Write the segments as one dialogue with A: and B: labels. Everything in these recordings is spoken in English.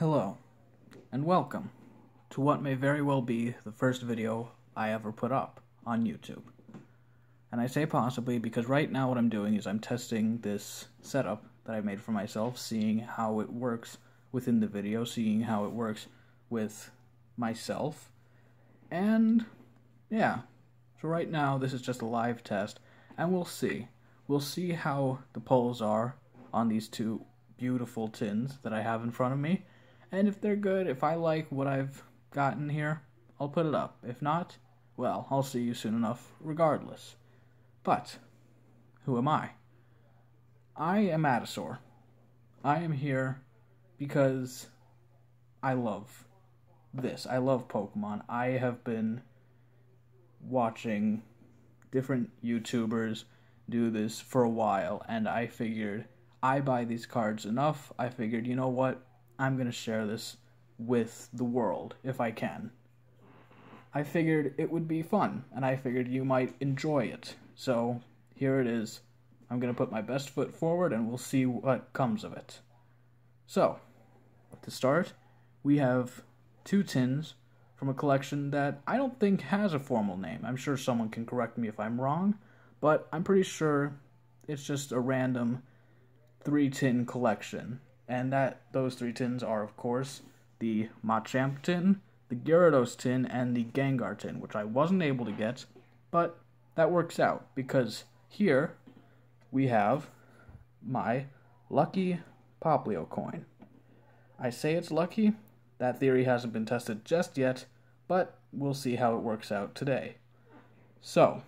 A: Hello, and welcome to what may very well be the first video I ever put up on YouTube. And I say possibly because right now what I'm doing is I'm testing this setup that I made for myself, seeing how it works within the video, seeing how it works with myself, and yeah. So right now this is just a live test, and we'll see. We'll see how the poles are on these two beautiful tins that I have in front of me. And if they're good, if I like what I've gotten here, I'll put it up. If not, well, I'll see you soon enough regardless. But, who am I? I am Adasaur. I am here because I love this. I love Pokemon. I have been watching different YouTubers do this for a while, and I figured I buy these cards enough. I figured, you know what? I'm going to share this with the world if I can. I figured it would be fun, and I figured you might enjoy it. So, here it is. I'm going to put my best foot forward, and we'll see what comes of it. So, to start, we have two tins from a collection that I don't think has a formal name. I'm sure someone can correct me if I'm wrong, but I'm pretty sure it's just a random three tin collection. And that those three tins are, of course, the Machamp tin, the Gyarados tin, and the Gengar tin, which I wasn't able to get, but that works out because here we have my lucky Popplio coin. I say it's lucky, that theory hasn't been tested just yet, but we'll see how it works out today. So,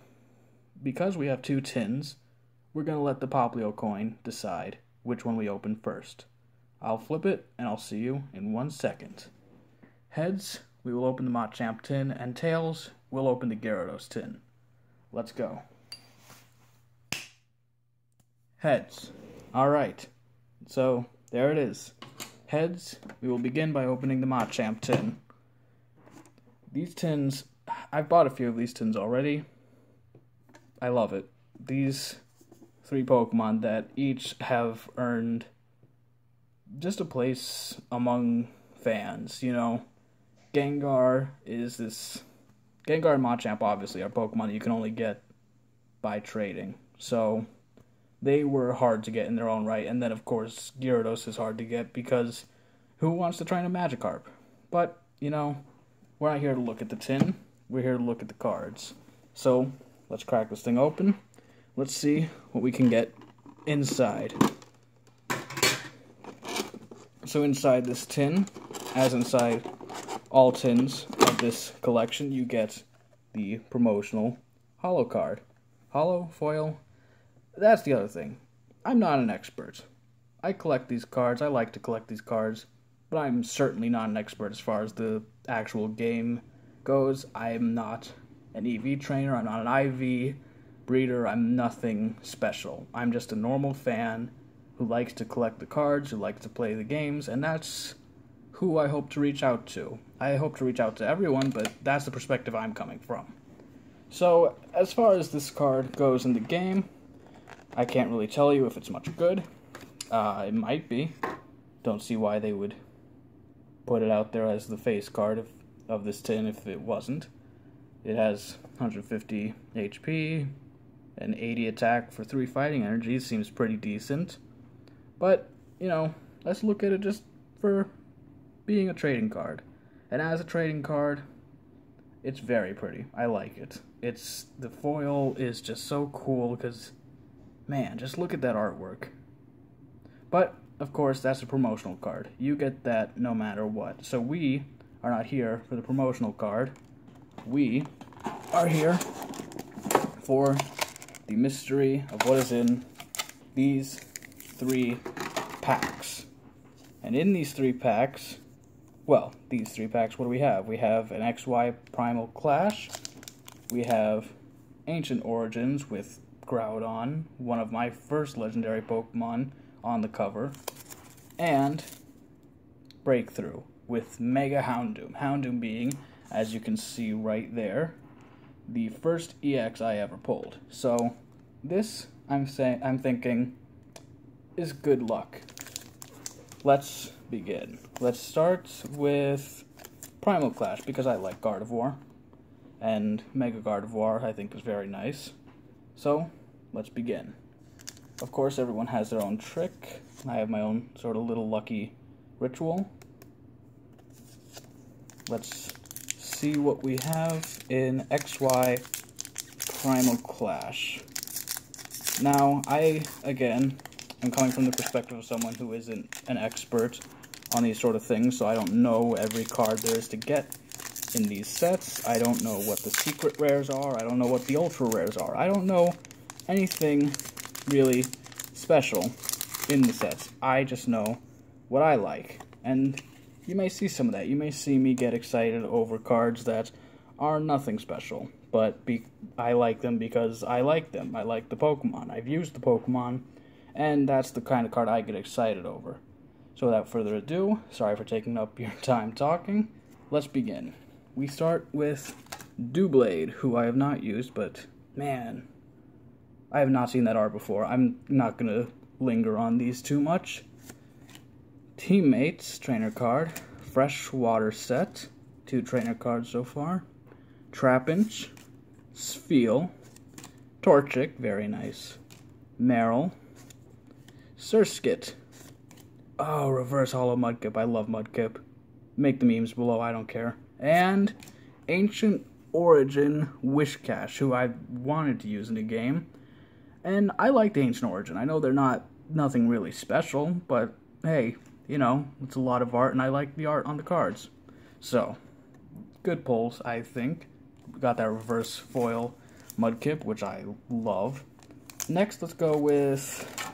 A: because we have two tins, we're going to let the Popplio coin decide which one we open first. I'll flip it, and I'll see you in one second. Heads, we will open the Machamp tin, and tails, we'll open the Gyarados tin. Let's go. Heads. Alright, so there it is. Heads, we will begin by opening the Machamp tin. These tins, I've bought a few of these tins already. I love it. These three Pokemon that each have earned just a place among fans, you know. Gengar is this Gengar and Machamp obviously are Pokemon that you can only get by trading. So they were hard to get in their own right, and then of course Gyarados is hard to get because who wants to train a Magikarp? But, you know, we're not here to look at the tin, we're here to look at the cards. So let's crack this thing open. Let's see what we can get inside. So inside this tin, as inside all tins of this collection, you get the promotional holo card. Holo, foil, that's the other thing. I'm not an expert. I collect these cards, I like to collect these cards, but I'm certainly not an expert as far as the actual game goes. I'm not an EV trainer, I'm not an IV breeder, I'm nothing special. I'm just a normal fan who likes to collect the cards, who likes to play the games, and that's who I hope to reach out to. I hope to reach out to everyone, but that's the perspective I'm coming from. So, as far as this card goes in the game, I can't really tell you if it's much good. Uh, it might be. Don't see why they would put it out there as the face card of, of this tin if it wasn't. It has 150 HP, an 80 attack for 3 fighting energy, seems pretty decent. But, you know, let's look at it just for being a trading card. And as a trading card, it's very pretty. I like it. It's the foil is just so cool because man, just look at that artwork. But of course, that's a promotional card. You get that no matter what. So we are not here for the promotional card. We are here for the mystery of what is in these three packs. And in these three packs, well, these three packs, what do we have? We have an XY Primal Clash. We have Ancient Origins with Groudon, one of my first legendary Pokemon on the cover. And Breakthrough with Mega Houndoom. Houndoom being, as you can see right there, the first EX I ever pulled. So this I'm saying I'm thinking is good luck. Let's begin. Let's start with Primal Clash because I like Gardevoir. And Mega Gardevoir I think is very nice. So, let's begin. Of course, everyone has their own trick. I have my own sort of little lucky ritual. Let's see what we have in XY Primal Clash. Now, I, again, am coming from the perspective of someone who isn't an expert on these sort of things, so I don't know every card there is to get in these sets. I don't know what the secret rares are. I don't know what the ultra rares are. I don't know anything really special in the sets. I just know what I like. And you may see some of that. You may see me get excited over cards that are nothing special, but I like them because I like them. I like the Pokemon. I've used the Pokemon, and that's the kind of card I get excited over. So without further ado, sorry for taking up your time talking, let's begin. We start with Doublade, who I have not used, but man, I have not seen that art before. I'm not going to linger on these too much. Teammates, trainer card. Freshwater set, two trainer cards so far. Trapinch, Spheal, Torchic, very nice. Marill, Surskit, Oh, reverse holo Mudkip. I love Mudkip. Make the memes below, I don't care. And Ancient Origin Whiscash, who I wanted to use in the game. And I like the Ancient Origin. I know they're not nothing really special, but hey, you know, it's a lot of art, and I like the art on the cards. So, good pulls, I think. Got that reverse foil Mudkip, which I love. Next, let's go with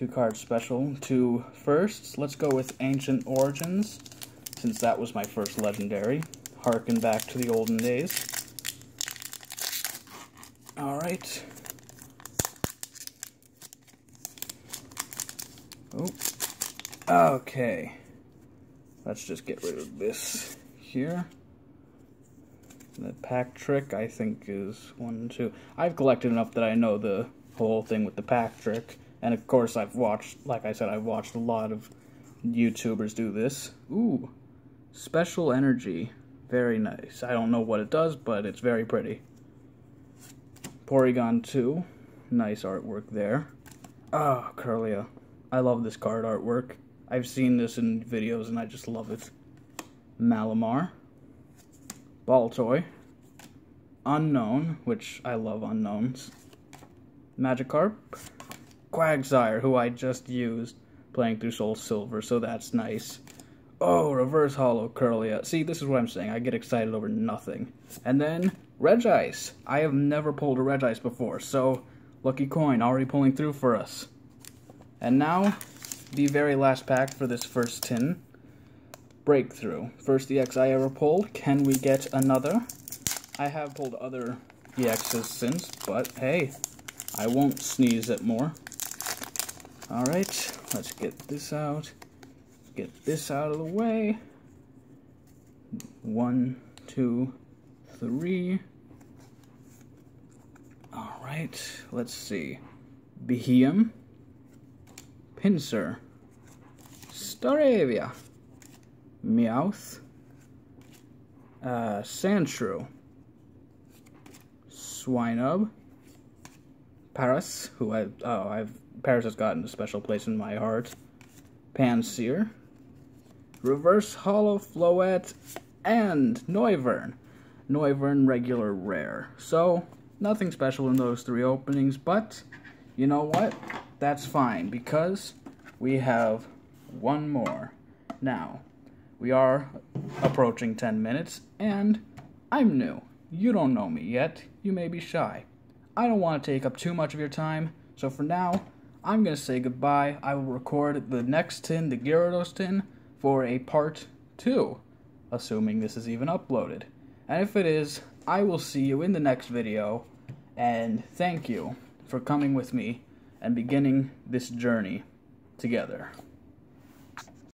A: two card special. Two firsts. Let's go with Ancient Origins, since that was my first legendary. Harken back to the olden days. Alright. Oh. Okay. Let's just get rid of this here. The pack trick, I think, is one, two. I've collected enough that I know the whole thing with the pack trick. And of course, I've watched, like I said, I've watched a lot of YouTubers do this. Ooh, special energy. Very nice. I don't know what it does, but it's very pretty. Porygon 2. Nice artwork there. Ah, oh, Kirlia. I love this card artwork. I've seen this in videos and I just love it. Malamar. Baltoy. Unknown, which I love unknowns. Magikarp. Quagsire, who I just used playing through Soul Silver, so that's nice. Oh, reverse holo Kirlia. See, this is what I'm saying. I get excited over nothing. And then, Regice. I have never pulled a Regice before, so lucky coin already pulling through for us. And now, the very last pack for this first tin. Breakthrough. First EX I ever pulled. Can we get another? I have pulled other EXs since, but hey, I won't sneeze at more. Alright, let's get this out. Get this out of the way. One, two, three. Alright, let's see. Beheeyem. Pinsir. Staravia. Meowth. Uh, Sandshrew. Swinub. Paras, who I oh I've Paras has gotten a special place in my heart. Pansear, Reverse Holo Floette, and Noivern. Noivern regular rare. So, nothing special in those three openings, but you know what? That's fine because we have one more. Now, we are approaching 10 minutes, and I'm new. You don't know me yet. You may be shy. I don't want to take up too much of your time, so for now, I'm going to say goodbye. I will record the next tin, the Gyarados tin, for a part 2, assuming this is even uploaded. And if it is, I will see you in the next video, and thank you for coming with me and beginning this journey together.